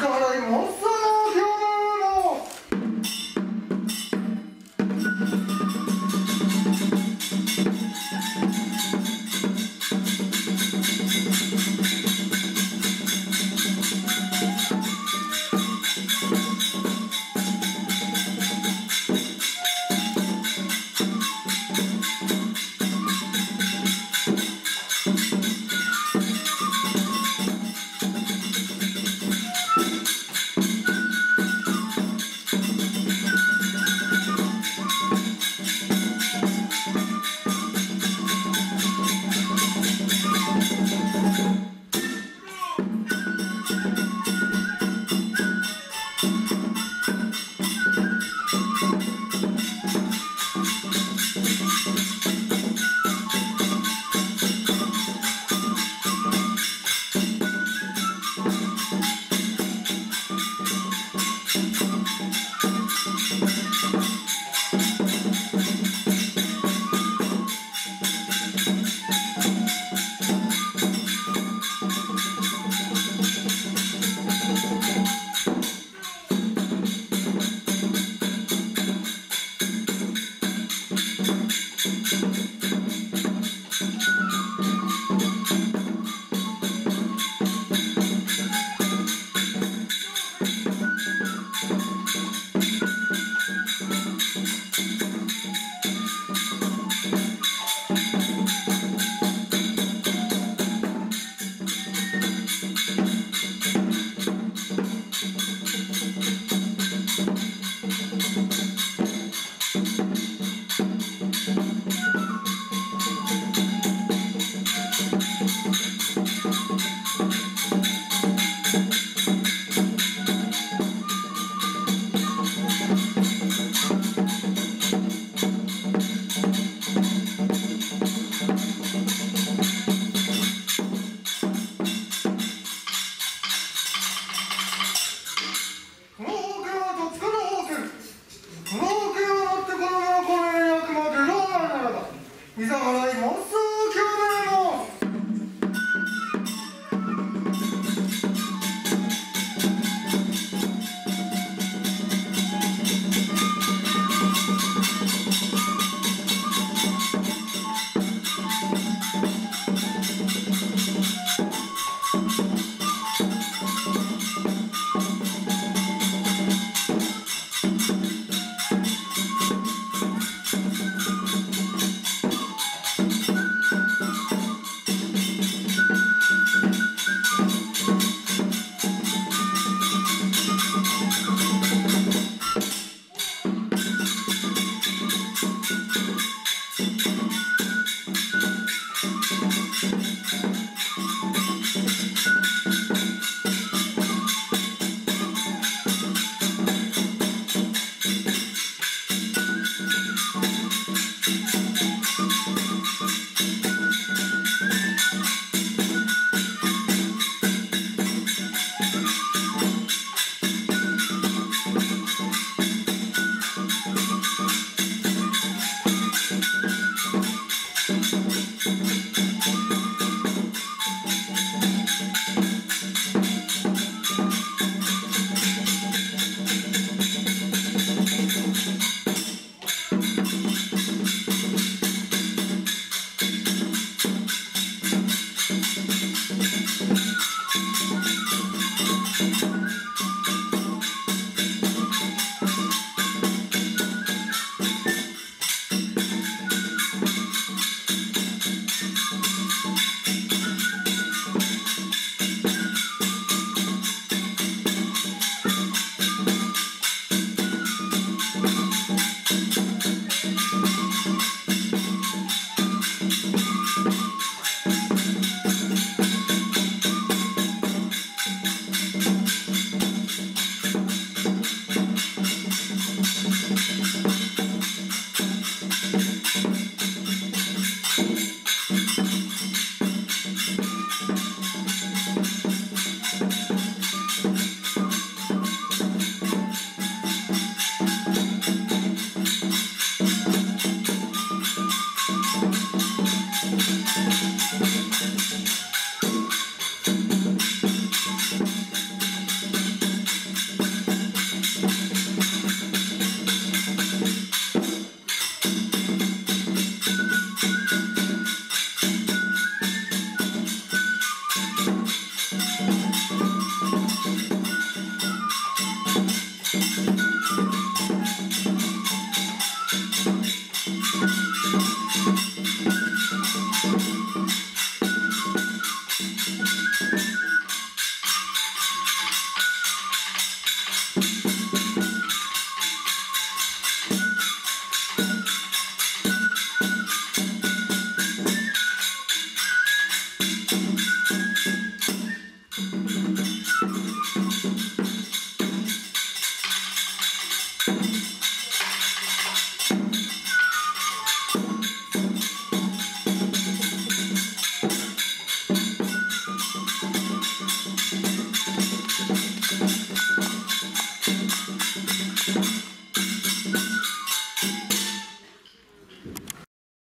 払いも